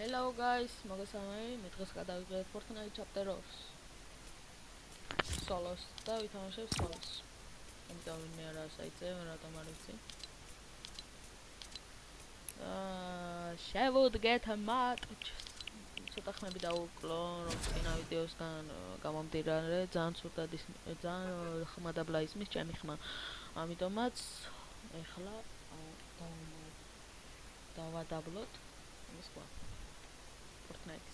Hello guys, მოგესალმებით. მე დღეს გადავიღეთ Fortnite Chapter 2-ს. Solos და ვითამაშებ Solos. იმიტომ მე არა საიტზე, რატომ არ ვიცი. აა, შევუდგეთ მათ. ცოტა ხმები დაუკლო, რომ წინა ვიდეოსგან გამომდინარე, ძალიან ცუდად ის ძალიან ხმა და ბლა ისმის ჩემი ხმა. ამიტომაც ეხლა დავადაბლოთ ის ყვა. Fortnite.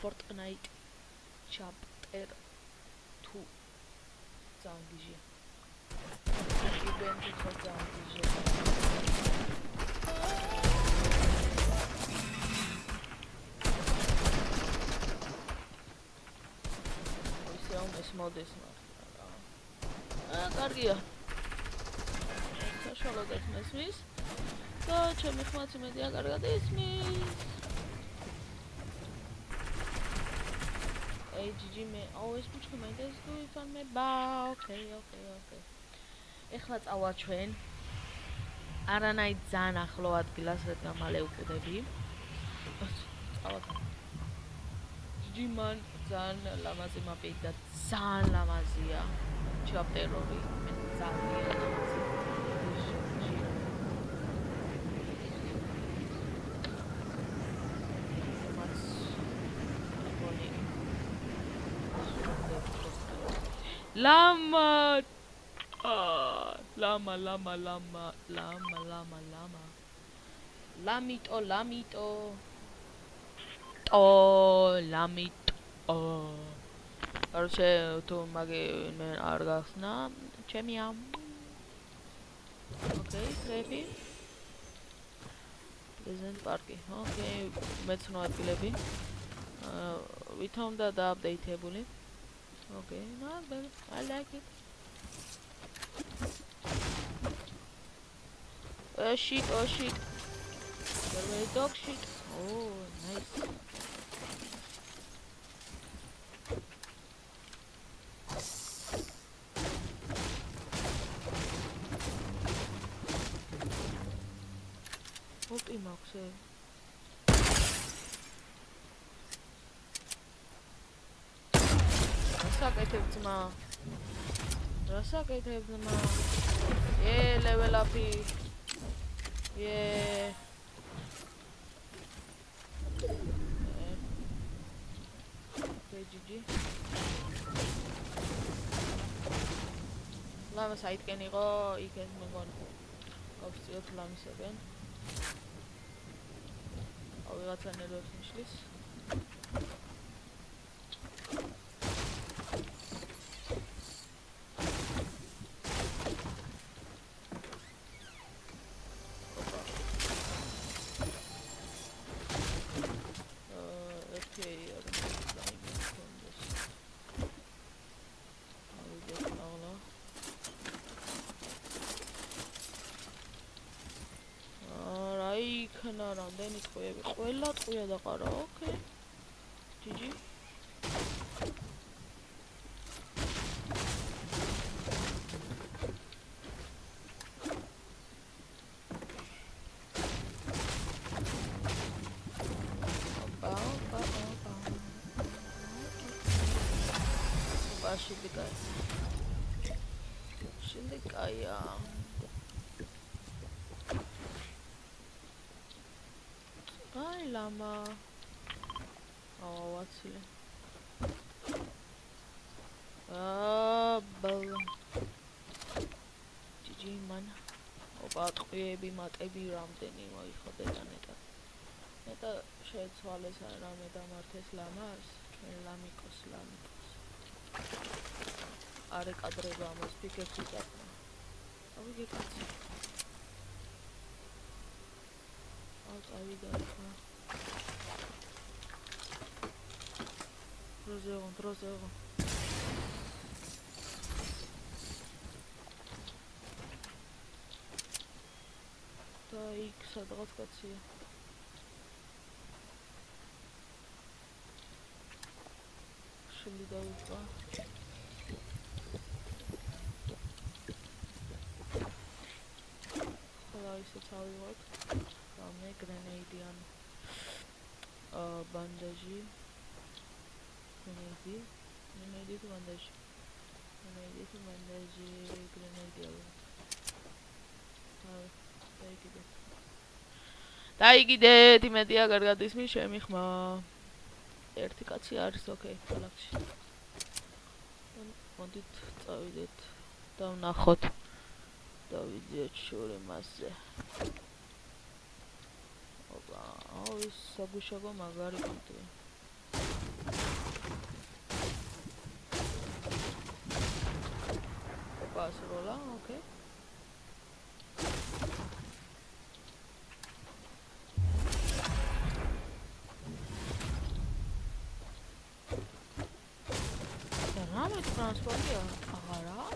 Fortnite chapter 2. Zangije. Ibenti kho zangije. ისე ამ ეს მოდეს მაგრამ. აა, კარგია. საშუალოდ მესმის. და ჩემი ხმაც იმედია კარგად ისმის. AGG მე always puchko mendes do if I'm me ba okay okay okay. ეხლა წავა ჩვენ. არანაი ძალიან ახლო ადგილას რადგან მალე უკვდები წავა GG man ძალიან ლამაზი მაპი და ძალიან ლამაზია. ჩაპტერორი მე ძალიან ლამაზია lama ah lama lama lama lama lama lama lamito lamito to lamito короче то маге მე არ გახსნა ჩემი ამ ოკეი ტრეპი პრეზენტ პარკი ოკეი მეც ნო ადგილები ვითომ და დააპდეითებული Okay, not bad. I like it. Oh shit, oh shit. There dog shit. Oh, nice. What in Maxie? საკეთებ ძმა? რა საკეთებ ძმა? ე level up-ი. ე ლამა საიტკენ იყო, იქეთ მეგონი. გავწიოთ ლამისებენ. აუ ვიღაცა იქნა რამდენი ტყვიები? ყველა ტყვია დაყარა, ოკეი. ჯიჯი. აუ ვაცილე აა ბალ ჯიჯი მან ოპა ტყვიები მატები რამდენი მოიხოდე და ნეტა ნეტა შეცვალეს რამე დამართეს ლამას ჩვენ ლამიკოს ლამიკოს. არე კადრება ამას ფიქერს იწაყნა აუ გეკაცი წავიდა ახლა დროზე ვარ დროზე ვარ და იქ სადღაც კაცია. შული დაუწყა ხლა ისე წავიღოთ მე გრენეიდიან ბანდაჟი. გრენეიდი. გრენეიდი თუ ბანდაჟი. გრენეიდი თუ ბანდაჟი, გრენეიდი აუ. აი, დაიგიდე. დაიგიდეთ, იმედია კარგად ისმის ჩემი ხმა. ერთი კაცი არის, ოკეი, ქალაქში. მოდით წავიდეთ და ვნახოთ. დავიდეთ შორე მასზე. ოპა, აუ საგუშაგო მაგარი casserola, ok. Cerrame tu transporte a gara.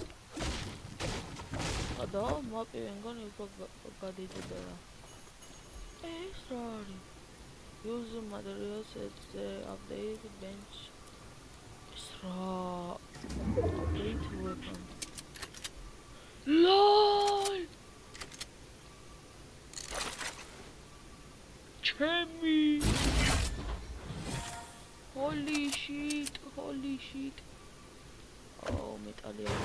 Adò, mo que vengo ni poco cadito de la. Use materials at the bench. Straw. Update weapon. LOL! ჩემი! Holy shit, holy shit. აუ მეტალია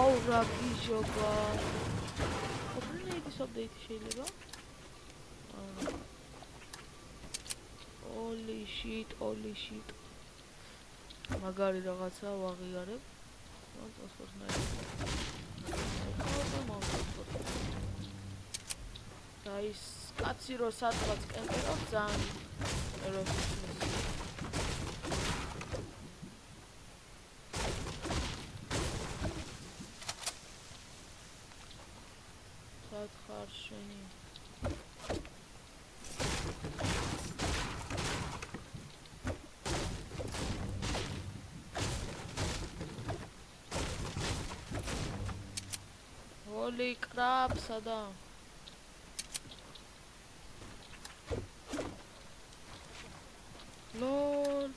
აუ რა გიჟობა ოპრინე ის აპდეიტი შეიძლება? ოლი შიტ ოლი შიტ მაგარი რაღაცა ვაღიარებ და ის კაცი რო სადღაც კემპერობს ძალიან ეროსის შენი ოლი კრაბსა და ლოლ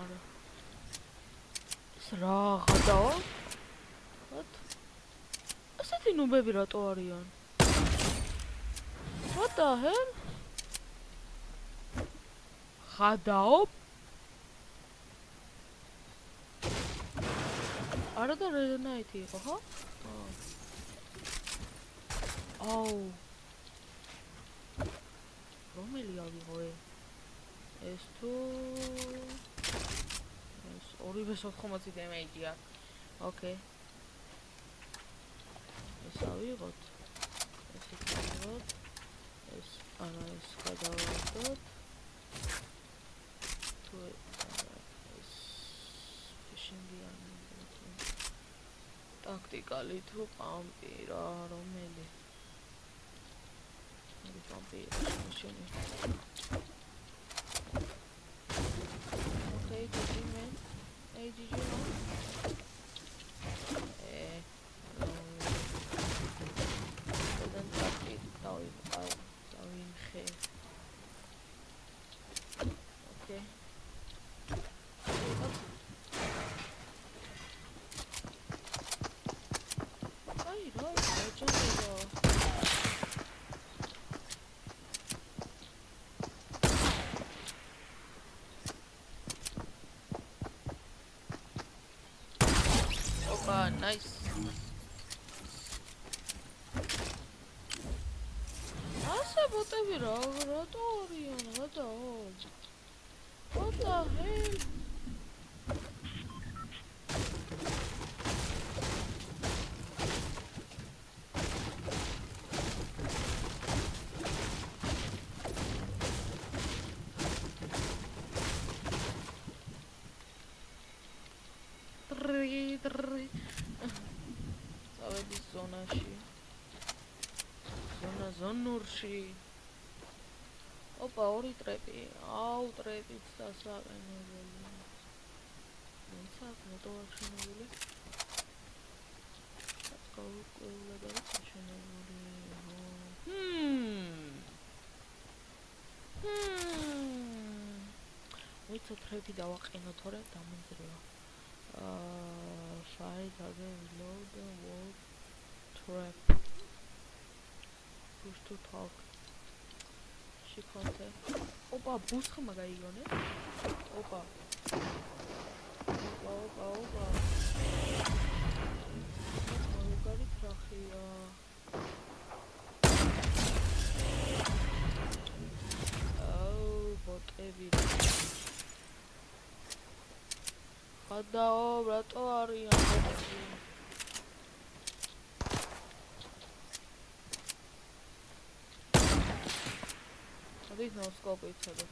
არა ეს რა გადაო ესეთი ნუბები რატო არიან? What the hell? ხადაო? არა და რედნაითი იყო, ხო? აუ. რომელი ავიღო ე? ეს თუ ეს ორივე 80 დემეიჯია. ოკეი. ეს ავიღოთ ეს ავიღოთ ეს არა ეს გადავიღოთ თუ ეს ფიშინგი არ ტაქტიკალი თუ პამპი რა რომელი მე პამპი შენი. ოკეი დიდი მე ეი დიდი nice. ზონურში ოპა ორი ტრეპი. აუ ტრეპიც დასაყენებელი ვინცა მოტოვარშინებული გაუკეულად არის შეშენებული ჰმ. ჰმ. ვიცა ტრეპი დავაყენო თორე დამენძრევა აა fight again reload the wall trap push to talk ბავში ხონთე. ოპა, ბუსხმა გაიგონე. ოპა. ოპა, ოპა, ოპა. მაგარი ფრახია. აუ, ბოტები. ხადაო, რატო არიან ბოტები? Видно, оскопується тут.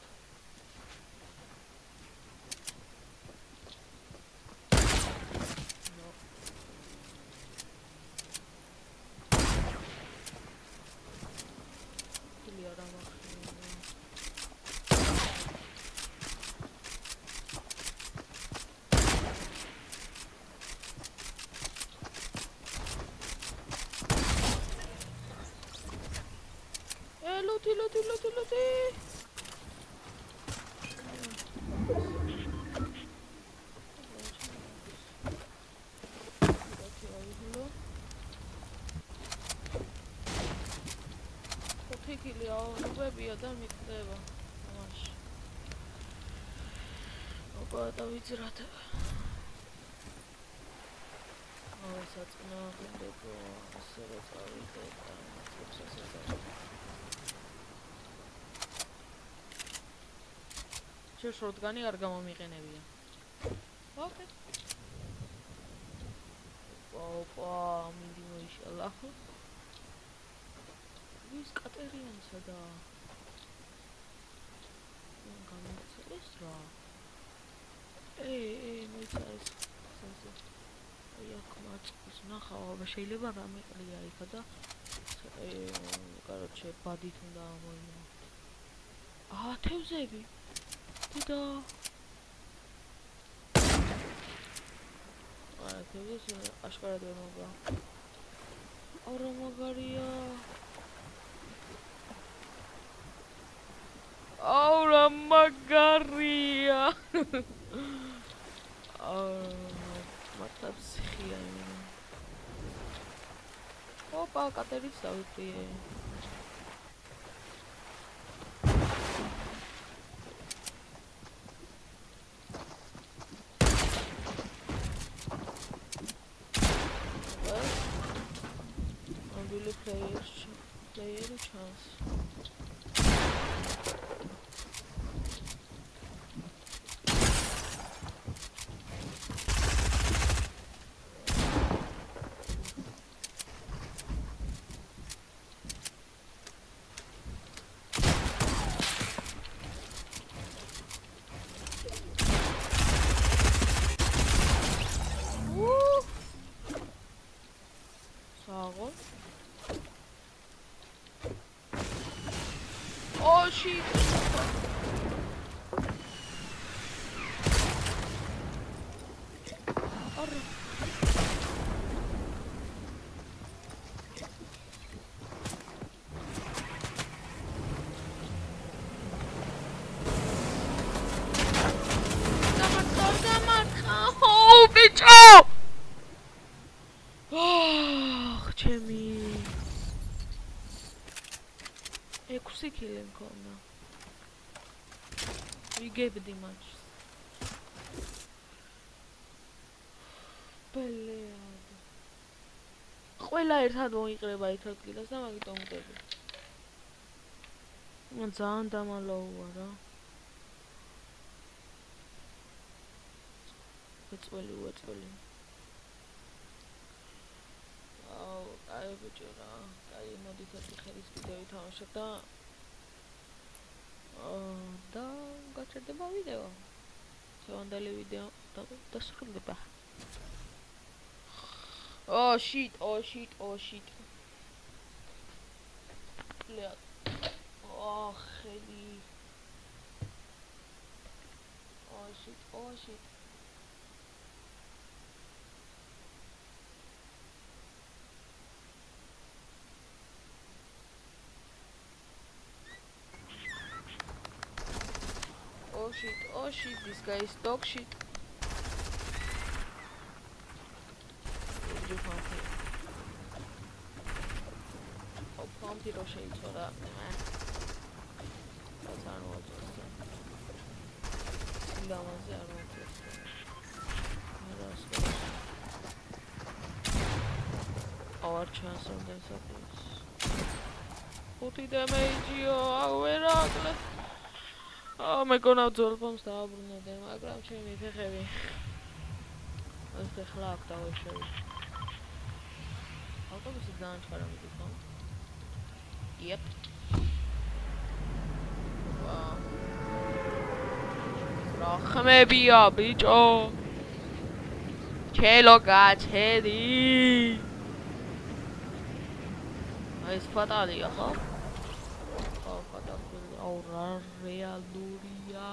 ფიქილია ნუბებია და მიყდება მაშ ოპა დავიძრათ აუ საწნა გუნდო ასე რა წავიდე და ასე და შენ შორტგანი არ გამომიყენებია. ოკეი. ოპა, მინდი მოიშალა. ვის კატერიანსა და გამოცეს რა. ე, ე, მოიცეს. სანსე. აი აქ მაწყოს ნახავ, აბა შეიძლება რამე ყრია იქა და ე, კაროჩე, ბადით უნდა მოიმა. აა, თევზები. და აა თევზი აშკარად ვერ მოგა არა მაგარია აურა მაგარია. აა მართავს ხია ოპა კატერის ავიწიე players player chance Arr. ვიგებდი მაჩს. ბელეად. ყველა ერთად მოიყრება იქ ადგილას და მაგიტომ ვდები. მან ძალიან დამალოვა რა. ეწველი უეწველი. აუ, აი ბიჭო რა. აი მოდით ერთი ხელის ვიდეო ვითამაშოთ და აა და გაჩერდება ვიდეო. სევანდალი ვიდეო და დასრულდება. Oh shit, oh shit, oh shit. Блядь. Ох, хели. Oh shit, oh shit. Shit, oh shit, this guy is dog shit. Oh, pumpy, oh shit, so that, man. რაღაც არ მოაწყოს და სილამაზე არ მოაწყოს რას ავარ ჩანს რომ დასაწყოს ხუთი დემეიჯიო აუ ვერაკლე აა მეკონა ძოლფონს დააბრუნებდი მაგრამ ჩემი ფეხები ეს ახლა აქ დავეშევი ავტობუსი ძალიან ჩქარა მიდის ხო? იეპ რახმებია ბიჭო. ჩელო გაჩედი. აი ეს ფატალია ხო? აუ რა რეალურია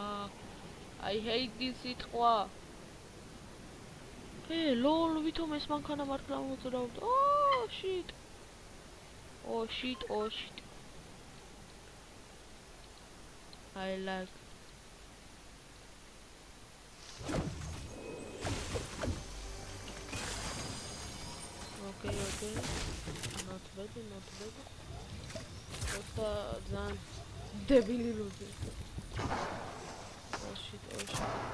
I hate this სიტყვა ე ლოლ ვითომ ეს მანქანა მართლა მოძრავდა ო შიტ ო შიტ ო შიტ I like Okay, okay. Not bad, not bad. Просто ძალიან დებილი ლუზი. Oh shit, oh shit.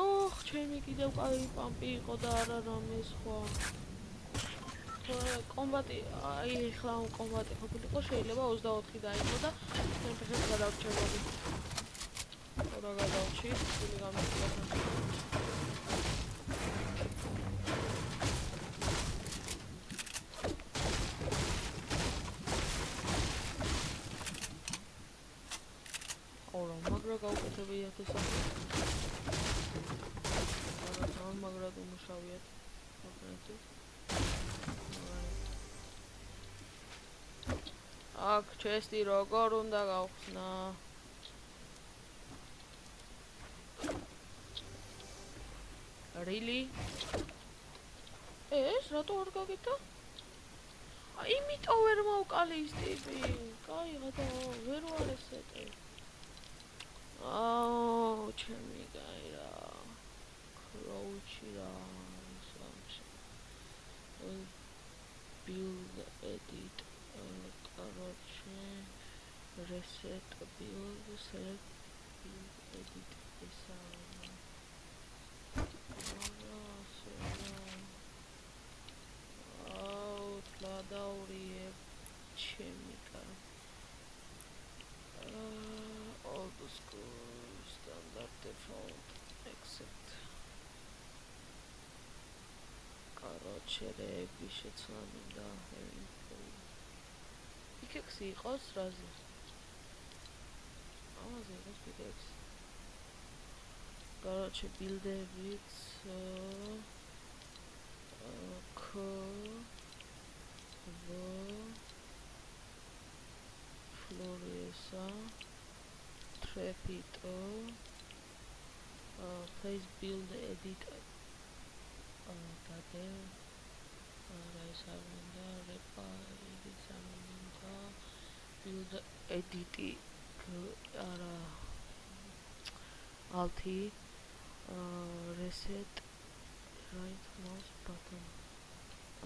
ოხ, ჩემი კიდევ კაი პამპი იყო და არა რამე სხვა. კომბატი, აი ახლა კომბატი ყოფილიყო, შეიძლება 24 დაიყო და მე ფეხებს გადავრჩებოდი. რა გადავრჩი? ისინი გამიკვირდა. გაუკეთებიათ ეს არა თან მაგრად უმუშავიათ აქ ჩესტი როგორ უნდა გავხსნა რილი ეს რატო არ გაგიტა აიმიტო ვერ მოვკალი ის ტიპი კაი გადა ვერ ვარ ესეთი აუ ჩემი გაირა კროუჩი რა სამში build edit короче reset build select build edit ესა აუ короче რეები შეცვლა მინდა info pickaxe იყოს რაზე ამაზე იყოს pickaxe короче build-ებით k v floresa trepito uh, place build edit date რა ის არ მინდა repa edit არ მინდა build edit არა alti reset. Right mouse button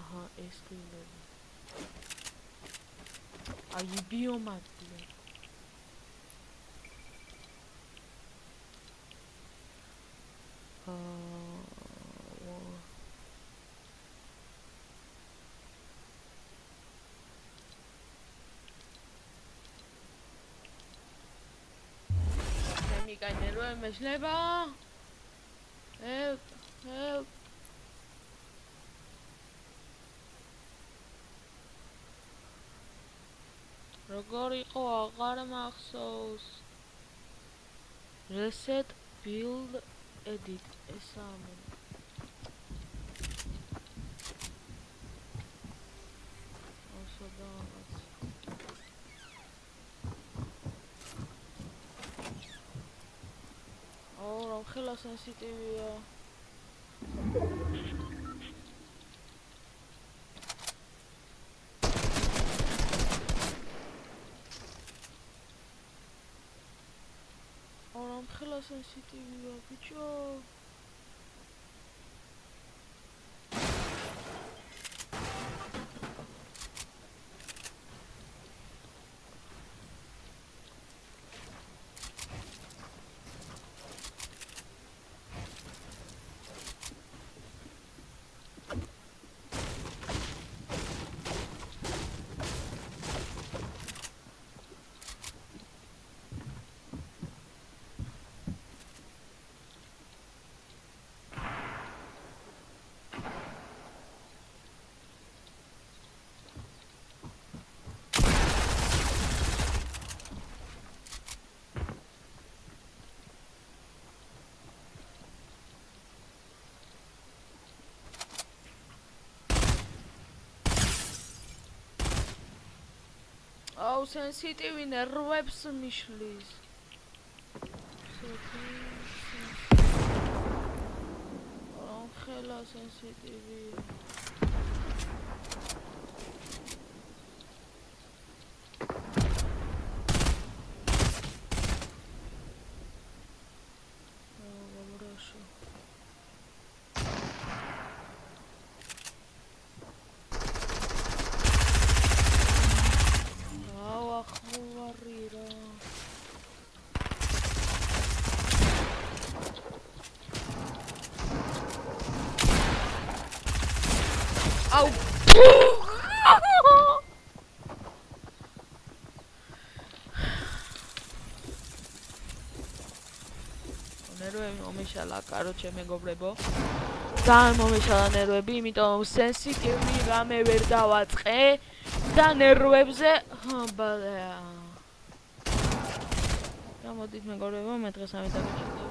აჰა ეს გვინდა აი ბიომატია მიკაინე რო მეშლება. Help help. როგორ იყო აღარ მახსოვს? Reset build edit. ესაა მე აუ რა ხელა სენსიტივია. ხელა სენსიტივია ბიჭო აუ სენსიტივი ნერვებს მიშლის. ხელა სენსიტივი მომეშალა, კაროჩე მეგობრებო. ძალიან მომეშალა ნერვები, იმიტომ სენსიტივი რამე ვერ დავაწყე და ნერვებზე ბალეა. გამოდით მეგობრებო, მე დღეს მომავალ შეხვედრაზე